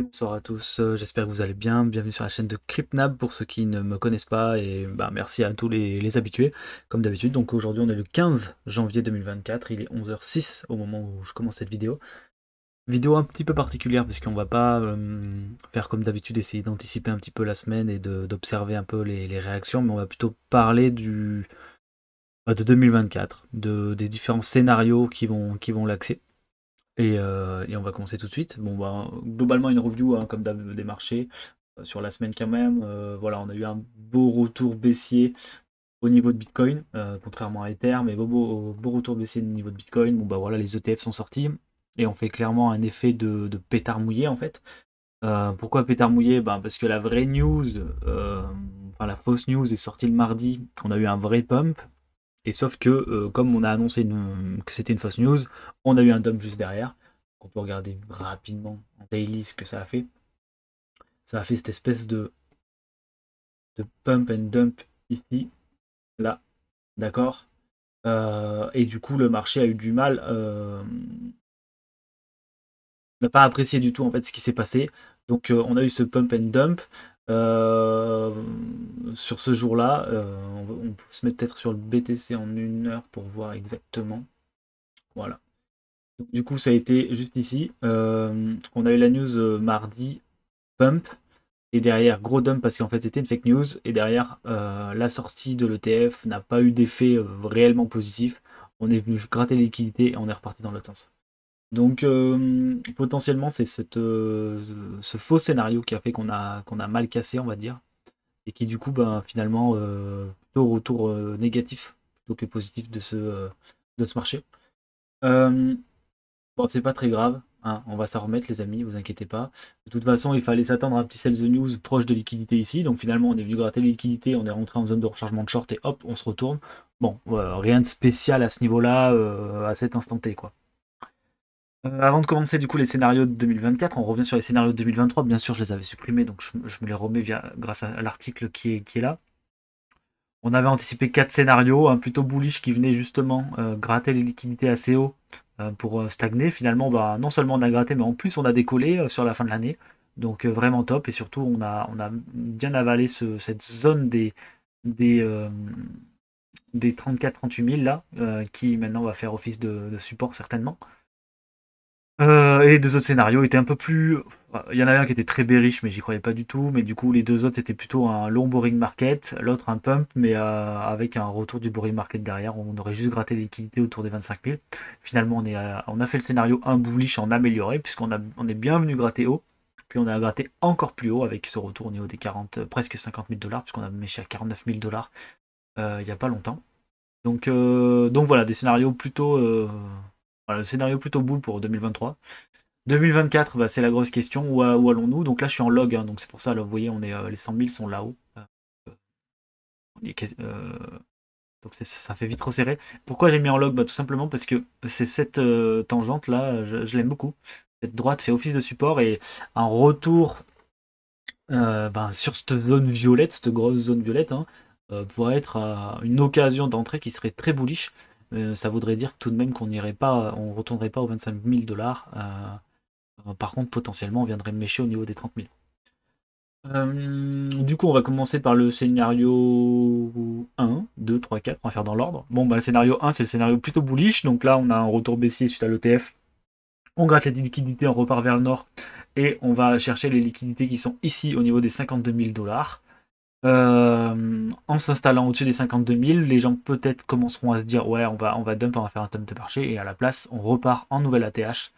Bonsoir à tous, euh, j'espère que vous allez bien. Bienvenue sur la chaîne de CryptNab pour ceux qui ne me connaissent pas et bah, merci à tous les, habitués comme d'habitude. Donc aujourd'hui on est le 15 janvier 2024, il est 11h06 au moment où je commence cette vidéo. Vidéo un petit peu particulière puisqu'on va pas euh, faire comme d'habitude essayer d'anticiper un petit peu la semaine et d'observer un peu les, réactions, mais on va plutôt parler du bah, de 2024, de, des différents scénarios qui vont, qui vont l'axer. Euh, et, on va commencer tout de suite. Bon, bah, globalement, une review hein, comme des marchés euh, sur la semaine quand même. Euh, voilà, on a eu un beau retour baissier au niveau de Bitcoin, contrairement à Ether, mais beau, beau, retour baissier au niveau de Bitcoin. Bon, bah voilà, les ETF sont sortis et on fait clairement un effet de, pétard mouillé en fait. pourquoi pétard mouillé? Ben, Parce que la vraie news, enfin la fausse news est sortie le mardi. On a eu un vrai pump et sauf que, euh, comme on a annoncé que c'était une fausse news, on a eu un dump juste derrière. On peut regarder rapidement en daily ce que ça a fait. Ça a fait cette espèce de, pump and dump ici, là, d'accord? Euh, Et du coup, le marché a eu du mal. Euh, n'a pas apprécié du tout en fait ce qui s'est passé. Donc on a eu ce pump and dump. Euh, sur ce jour-là, euh, on, peut se mettre peut-être sur le BTC en une heure pour voir exactement. Voilà. du coup, ça a été juste ici. Euh, on a eu la news mardi, pump, et derrière, gros dump parce qu'en fait c'était une fake news, et derrière, la sortie de l'ETF n'a pas eu d'effet réellement positif. On est venu gratter les liquidités et on est reparti dans l'autre sens. Donc euh, potentiellement c'est euh, ce faux scénario qui a fait qu'on a, mal cassé on va dire et qui du coup ben, finalement euh, plutôt retour négatif plutôt que positif de ce, de ce marché. bon c'est pas très grave, hein, on va s'en remettre les amis, vous inquiétez pas. De toute façon il fallait s'attendre à un petit sell the news proche de liquidité ici, donc finalement on est venu gratter les liquidités, on est rentré en zone de rechargement de short et hop on se retourne. Bon, rien de spécial à ce niveau-là, à cet instant T quoi. Euh, avant de commencer du coup les scénarios de 2024, on revient sur les scénarios de 2023. Bien sûr, je les avais supprimés, donc je, me les remets grâce à, l'article qui est, là. On avait anticipé quatre scénarios, un plutôt bullish qui venait justement euh, gratter les liquidités assez haut euh, pour stagner. Finalement, bah, non seulement on a gratté, mais en plus on a décollé sur la fin de l'année. Donc vraiment top. Et surtout, on a, bien avalé cette zone des 34-38 000 là, qui maintenant va faire office de support certainement. Euh, et les deux autres scénarios étaient un peu plus. Il y en avait un qui était très bearish, mais j'y croyais pas du tout. Mais du coup, les deux autres, c'était plutôt un long boring market, l'autre un pump, mais euh, avec un retour du boring market derrière. On aurait juste gratté les liquidités autour des 25 000. Finalement, on, a fait le scénario un bullish en amélioré, puisqu'on est bien venu gratter haut. Puis on a gratté encore plus haut avec ce retour au niveau des 40, presque 50 000 dollars, puisqu'on a méché à 49 000 dollars euh, il n'y a pas longtemps. Donc, donc voilà, des scénarios plutôt le scénario plutôt boule pour 2023. 2024, bah, c'est la grosse question. Où, allons-nous? Donc là, je suis en log, hein, donc c'est pour ça, là, vous voyez, on est, euh, les 100 000 sont là-haut. Euh, euh, donc ça fait vite resserrer. Pourquoi j'ai mis en log? Bah, Tout simplement parce que c'est cette tangente-là, je, l'aime beaucoup. Cette droite fait office de support et un retour bah, sur cette zone violette, cette grosse zone violette, hein, pourrait être une occasion d'entrée qui serait très bullish. Euh, ça voudrait dire tout de même qu'on n'irait pas, on retournerait pas aux 25 000 dollars. Euh, par contre, potentiellement, on viendrait mécher au niveau des 30 000. Euh, du coup, on va commencer par le scénario 1, 2, 3, 4, on va faire dans l'ordre. Bon, bah, le scénario 1, c'est le scénario plutôt bullish. Donc là, on a un retour baissier suite à l'ETF. On gratte les liquidités, on repart vers le nord et on va chercher les liquidités qui sont ici au niveau des 52 000 dollars. Euh, en s'installant au-dessus des 52 000, les gens peut-être commenceront à se dire ouais on va, on va dump, on va faire un dump de marché et à la place on repart en nouvelle ATH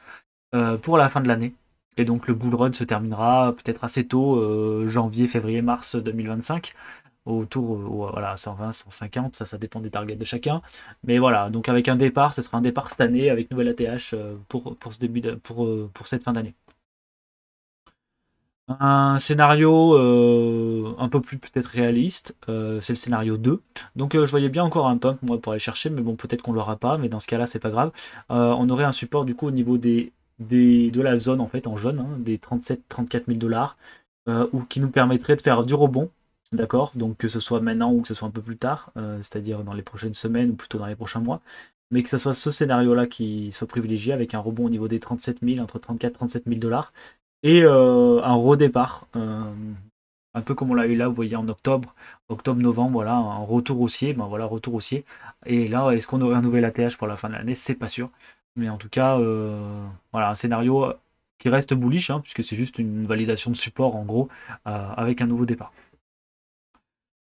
euh, pour la fin de l'année. Et donc le bull run se terminera peut-être assez tôt, euh, janvier, février, mars 2025, autour voilà 120, 150, ça ça dépend des targets de chacun. Mais voilà, donc avec un départ, ce sera un départ cette année avec nouvelle ATH pour, ce début pour cette fin d'année. Un scénario euh, un peu plus peut-être réaliste, euh, c'est le scénario 2. Donc euh, je voyais bien encore un pump moi pour aller chercher, mais bon peut-être qu'on l'aura pas, mais dans ce cas-là c'est pas grave. on aurait un support du coup au niveau des, de la zone en fait en jaune, hein, des 37-34 000 dollars, ou qui nous permettrait de faire du rebond, d'accord? Donc que ce soit maintenant ou que ce soit un peu plus tard, c'est-à-dire dans les prochaines semaines ou plutôt dans les prochains mois, mais que ce soit ce scénario-là qui soit privilégié avec un rebond au niveau des 37 000, entre 34 et 37 000 dollars, et un redépart. un peu comme on l'a eu là, vous voyez, en octobre, octobre-novembre, voilà, un retour haussier, ben voilà, retour haussier. Et là, est-ce qu'on aurait un nouvel ATH pour la fin de l'année? C'est pas sûr. Mais en tout cas, voilà, un scénario qui reste bullish, hein, puisque c'est juste une validation de support en gros, avec un nouveau départ.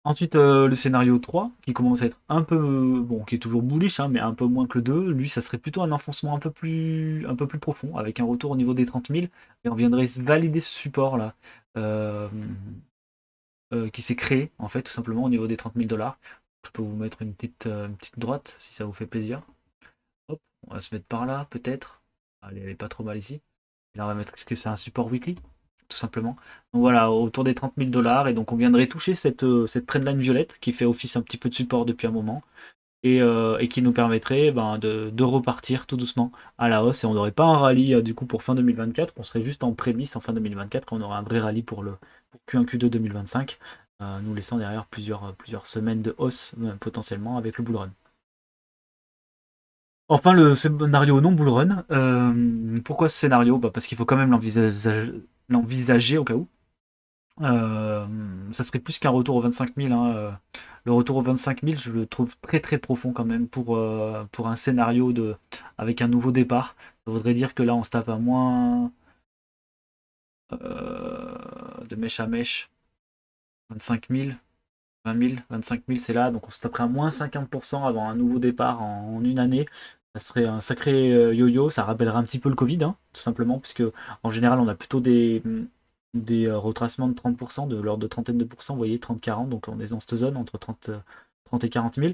Ensuite, euh, le scénario 3, qui commence à être un peu, bon, qui est toujours bullish, hein, mais un peu moins que le 2. Lui, ça serait plutôt un enfoncement un peu plus, un peu plus profond, avec un retour au niveau des 30 000. Et on viendrait valider ce support-là, euh, euh, qui s'est créé, en fait, tout simplement au niveau des 30 000 dollars. Je peux vous mettre une petite, petite droite, si ça vous fait plaisir. Hop, on va se mettre par là, peut-être. Allez, elle est pas trop mal ici. Et là, on va mettre, est-ce que c'est un support weekly? Tout simplement. Donc voilà, autour des 30 000 dollars. Et donc on viendrait toucher cette, euh, cette trendline violette qui fait office un petit peu de support depuis un moment. Et, euh, qui nous permettrait ben, de, repartir tout doucement à la hausse. Et on n'aurait pas un rallye euh, du coup pour fin 2024. On serait juste en prémisse en fin 2024 quand on aurait un vrai rallye pour le Q1, Q2 2025. nous laissant derrière plusieurs, plusieurs semaines de hausse potentiellement avec le bull run. Enfin, le scénario non bull run. pourquoi ce scénario? Bah, Parce qu'il faut quand même l'envisager l'envisager au cas où. Euh, ça serait plus qu'un retour aux 25 000. Hein, euh. Le retour aux 25 000, je le trouve très très profond quand même pour, euh, pour un scénario de, avec un nouveau départ. Ça voudrait dire que là, on se tape à moins de mèche à mèche. 25 000, 20 000, 25 000, c'est là. Donc on se taperait à moins 50% avant un nouveau départ en une année ça serait un sacré euh, yo-yo, ça rappellerait un petit peu le Covid, hein, tout simplement, puisque en général on a plutôt des, des euh, retracements de 30%, de l'ordre de trentaine de pourcents, vous voyez, 30-40, donc on est dans cette zone entre 30, 30 et 40 000.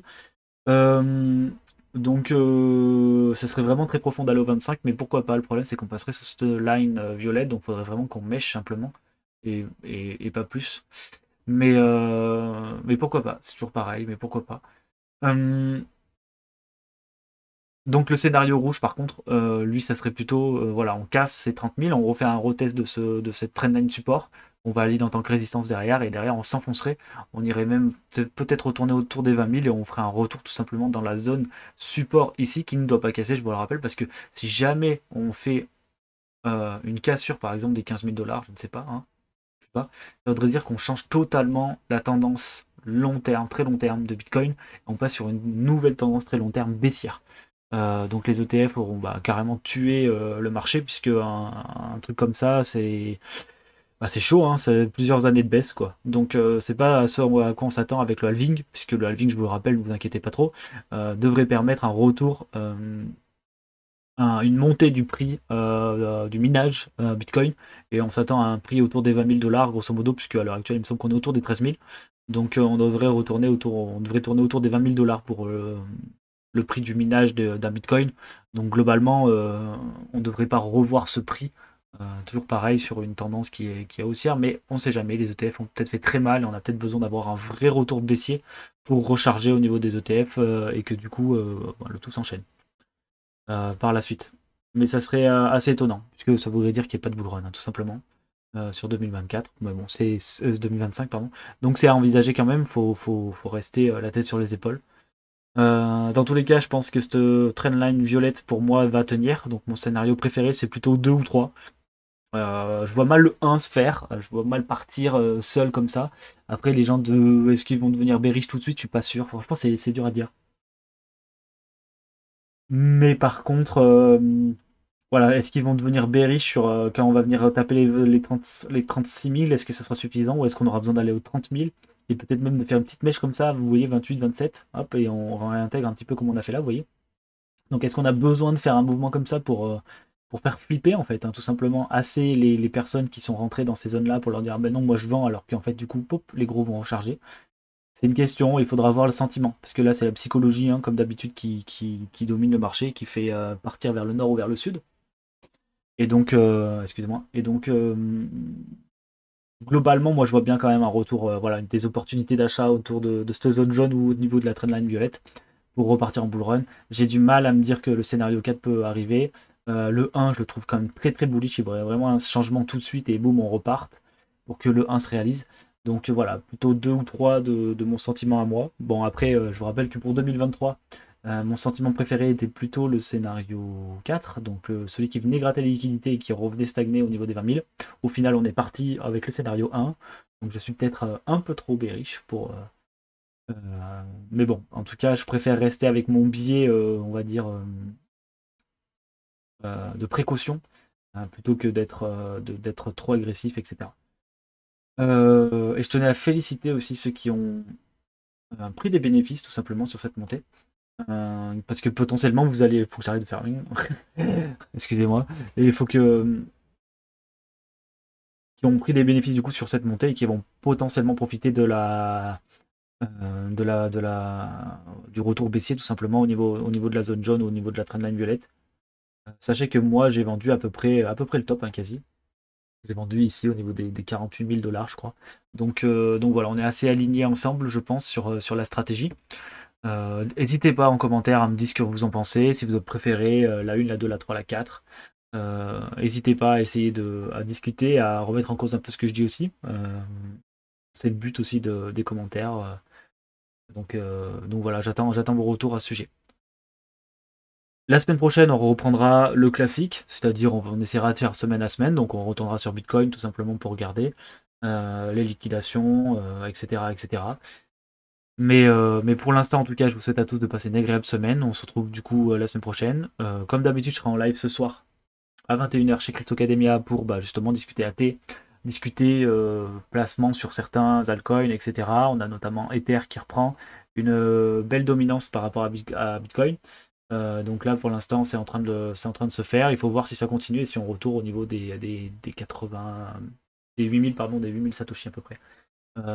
Euh, donc ça serait vraiment très profond d'aller au 25, mais pourquoi pas? Le problème c'est qu'on passerait sur cette line violette, donc il faudrait vraiment qu'on mèche simplement, et, et, pas plus. Mais, mais pourquoi pas? C'est toujours pareil, mais pourquoi pas? Donc le scénario rouge, par contre, euh, lui, ça serait plutôt, euh, voilà, on casse ces 30 000, on refait un retest de, ce, de cette support, on va aller en tant que résistance derrière, et derrière, on s'enfoncerait, on irait même peut-être retourner autour des 20 000, et on ferait un retour tout simplement dans la zone support ici, qui ne doit pas casser, je vous le rappelle, parce que si jamais on fait euh, une cassure, par exemple, des 15 000 dollars, je ne sais pas, hein, pas, ça voudrait dire qu'on change totalement la tendance long terme, très long terme de Bitcoin, et on passe sur une nouvelle tendance très long terme baissière. Euh, donc les ETF auront bah, carrément tué euh, le marché puisque un, truc comme ça c'est bah, chaud, hein, c'est plusieurs années de baisse quoi. Donc euh, c'est pas à ce à quoi on s'attend avec le halving puisque le halving je vous le rappelle, ne vous inquiétez pas trop, devrait permettre un retour, une montée du prix du minage Bitcoin et on s'attend à un prix autour des 20 000 dollars grosso modo puisque à l'heure actuelle il me semble qu'on est autour des 13 000. Donc on devrait retourner autour, on devrait tourner autour des 20 000 dollars pour le prix du minage d'un Bitcoin. Donc globalement, euh, on ne devrait pas revoir ce prix. Euh, toujours pareil sur une tendance qui est, qui est haussière, mais on ne sait jamais. Les ETF ont peut-être fait très mal et on a peut-être besoin d'avoir un vrai retour baissier pour recharger au niveau des ETF euh, et que du coup le tout s'enchaîne par la suite. Mais ça serait assez étonnant, puisque ça voudrait dire qu'il n'y a pas de bull run, hein, tout simplement. sur 2024, mais bon, c'est 2025, pardon. Donc c'est à envisager quand même, faut, faut, faut rester la tête sur les épaules. Euh, dans tous les cas, je pense que cette trendline violette pour moi va tenir. Donc mon scénario préféré, c'est plutôt 2 ou 3. Euh, je vois mal le 1 se faire, je vois mal partir euh, seul comme ça. Après, les gens de. Est-ce qu'ils vont devenir bearish tout de suite? Je suis pas sûr. Franchement, c'est dur à dire. Mais par contre, voilà, est-ce qu'ils vont devenir bearish sur quand on va venir taper les, les, 30, les 36 000 Est-ce que ça sera suffisant? Ou est-ce qu'on aura besoin d'aller aux 30 000 et peut-être même de faire une petite mèche comme ça, vous voyez, 28, 27, hop, et on réintègre un petit peu comme on a fait là, vous voyez. Donc est-ce qu'on a besoin de faire un mouvement comme ça pour, euh, faire flipper, en fait, hein, tout simplement, assez les, personnes qui sont rentrées dans ces zones-là pour leur dire, ben non, moi je vends, alors qu'en fait, du coup, pop, les gros vont recharger C'est une question, il faudra voir le sentiment, parce que là, c'est la psychologie, hein, comme d'habitude, qui, qui, domine le marché, qui fait euh, partir vers le nord ou vers le sud. Et donc, euh, excusez-moi, et donc, globalement, moi je vois bien quand même un retour, euh, voilà, des opportunités d'achat autour de, cette zone jaune ou au niveau de la trendline violette pour repartir en bull run. J'ai du mal à me dire que le scénario 4 peut arriver. Euh, le 1, je le trouve quand même très très bullish. Il faudrait vraiment un changement tout de suite et boum, on reparte pour que le 1 se réalise. Donc voilà, plutôt 2 ou 3 de, mon sentiment à moi. Bon, après, euh, je vous rappelle que pour 2023, mon sentiment préféré était plutôt le scénario 4, donc celui qui venait gratter les liquidités et qui revenait stagner au niveau des 20 000. Au final, on est parti avec le scénario 1, donc je suis peut-être un peu trop bearish pour, euh, mais bon, en tout cas, je préfère rester avec mon biais, euh, on va dire, euh, de précaution, plutôt que d'être d'être trop agressif, etc. et je tenais à féliciter aussi ceux qui ont pris des bénéfices tout simplement sur cette montée. Parce que potentiellement vous allez. Faut que j'arrête de faire. Excusez-moi. Et il faut que. qui ont pris des bénéfices du coup sur cette montée et qui vont potentiellement profiter de la euh, de la, de la, du retour baissier tout simplement au niveau, au niveau de la zone jaune au niveau de la trendline violette. Euh, sachez que moi j'ai vendu à peu près, à peu près le top hein, quasi. J'ai vendu ici au niveau des, 48 000 dollars je crois. Donc, euh, donc voilà, on est assez alignés ensemble je pense sur, sur la stratégie. N'hésitez pas en commentaire à me dire ce que vous en pensez, si vous préférez la 1, la 2, la 3, la 4. N'hésitez pas à essayer de discuter, à remettre en cause un peu ce que je dis aussi. C'est le but aussi de, des commentaires. Donc, euh, voilà, j'attends, vos retours à ce sujet. La semaine prochaine, on reprendra le classique, c'est-à-dire on, essaiera de faire semaine à semaine, donc on retournera sur Bitcoin tout simplement pour regarder euh, les liquidations, etc., euh, etc. Mais, mais pour l'instant, en tout cas, je vous souhaite à tous de passer une agréable semaine. On se retrouve du coup la semaine prochaine. comme d'habitude, je serai en live ce soir à 21h chez Cryptocademia pour bah, justement discuter AT, discuter euh, placement sur certains altcoins, etc. On a notamment Ether qui reprend une euh, belle dominance par rapport à, Bitcoin. Euh, donc là, pour l'instant, c'est en, train de, en train de se faire. Il faut voir si ça continue et si on retourne au niveau des, des, des 80, des 8000, pardon, des 8000 Satoshi à peu près.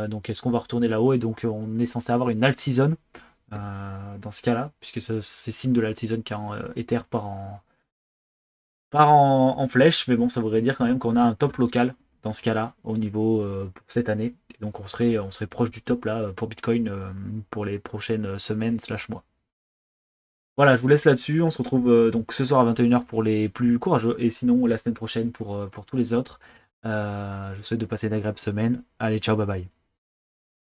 Donc est-ce qu'on va retourner là-haut? Et donc on est censé avoir une alt season dans ce cas-là, puisque c'est signe de l'alt season quand Ether part en, en, flèche. Mais bon, ça voudrait dire quand même qu'on a un top local dans ce cas-là au niveau euh, pour cette année. donc on serait, on serait proche du top là pour Bitcoin euh, pour les prochaines semaines slash mois. Voilà, je vous laisse là-dessus. On se retrouve euh, donc ce soir à 21h pour les plus courageux et sinon la semaine prochaine pour tous les autres. Je vous souhaite de passer une agréable semaine. Allez, ciao, bye bye.